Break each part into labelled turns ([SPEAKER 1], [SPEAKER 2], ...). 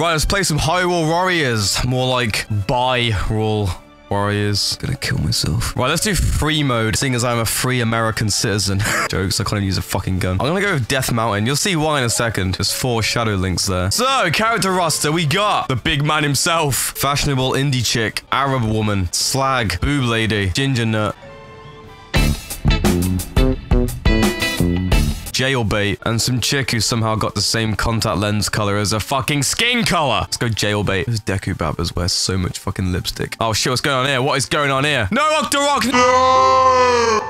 [SPEAKER 1] Right, let's play some High Hyrule Warriors. More like bi-rule Warriors. Gonna kill myself. Right, let's do free mode, seeing as I'm a free American citizen. Jokes, I can't even use a fucking gun. I'm gonna go with Death Mountain. You'll see why in a second. There's four shadow links there. So, character roster, we got the big man himself. Fashionable indie chick, Arab woman, slag, boob lady, ginger nut. Jailbait, and some chick who somehow got the same contact lens color as her fucking skin color. Let's go Jailbait. Those Deku Babas wear so much fucking lipstick. Oh shit, what's going on here? What is going on here? No, Octorok! No!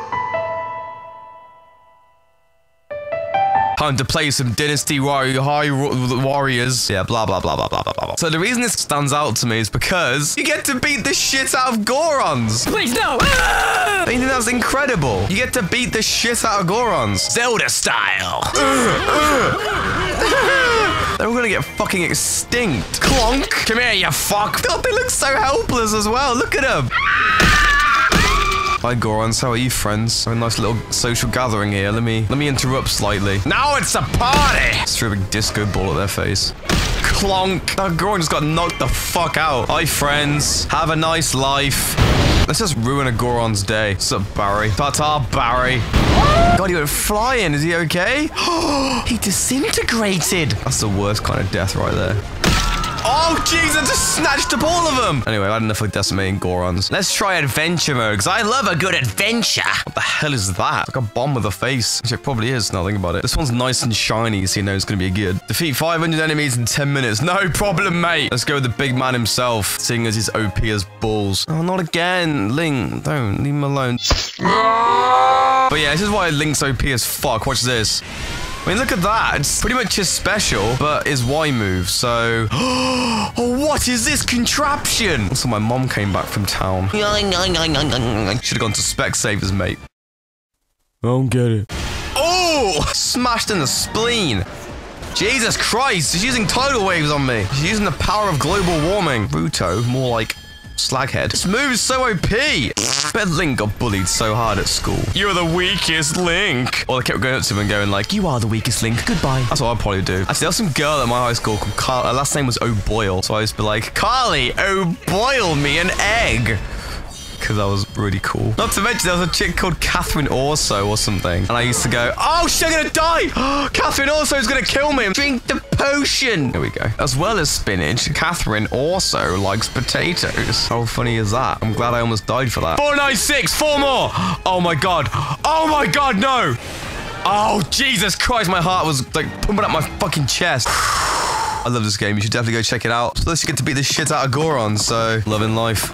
[SPEAKER 1] Time to play some Dynasty Warrior High Warriors. Yeah, blah, blah, blah, blah, blah, blah, blah. So the reason this stands out to me is because you get to beat the shit out of Gorons.
[SPEAKER 2] Please, no! Ah!
[SPEAKER 1] I think that was incredible. You get to beat the shit out of Gorons. Zelda style. They're all gonna get fucking extinct. Clonk. Come here, you fuck. God, they look so helpless as well. Look at them. Hi Gorons, how are you friends? Have a nice little social gathering here. Let me let me interrupt slightly. Now it's a party! Just threw a big disco ball at their face. Clonk! That Goron just got knocked the fuck out. Hi friends. Have a nice life. Let's just ruin a Goron's day. What's up, Barry? Ta-ta, Barry. God, he went flying. Is he okay? he disintegrated. That's the worst kind of death right there. Oh, jeez, I just snatched up all of them. Anyway, I had enough of decimating Gorons. Let's try adventure mode, because I love a good adventure. What the hell is that? It's like a bomb with a face. Which it probably is, now think about it. This one's nice and shiny, so you know it's going to be good. Defeat 500 enemies in 10 minutes. No problem, mate. Let's go with the big man himself, seeing as he's OP as balls. Oh, not again. Link, don't. Leave him alone. But yeah, this is why Link's OP as fuck. Watch this. I mean, look at that. It's pretty much his special, but his Y move, so... oh, what is this contraption? Also, my mom came back from town. Should have gone to Specsavers, mate.
[SPEAKER 2] I don't get it.
[SPEAKER 1] Oh! Smashed in the spleen. Jesus Christ, she's using tidal waves on me. She's using the power of global warming. Ruto, more like Slaghead. This move is so OP. Bet Link got bullied so hard at school. You're the weakest Link. Or they kept going up to him and going like, you are the weakest Link. Goodbye. That's what I'd probably do. Actually, there was some girl at my high school called Carl. Her last name was O'Boyle. So I used to be like, Carly, O'Boyle me an egg because that was really cool. Not to mention, there was a chick called Catherine Orso or something. And I used to go, oh, she's gonna die. Catherine Orso is gonna kill me. Drink the potion. Here we go. As well as spinach, Catherine also likes potatoes. How funny is that? I'm glad I almost died for that. 496, four more. Oh my God. Oh my God, no. Oh, Jesus Christ, my heart was like pumping up my fucking chest. I love this game. You should definitely go check it out. Plus, you get to beat the shit out of Goron, so loving life.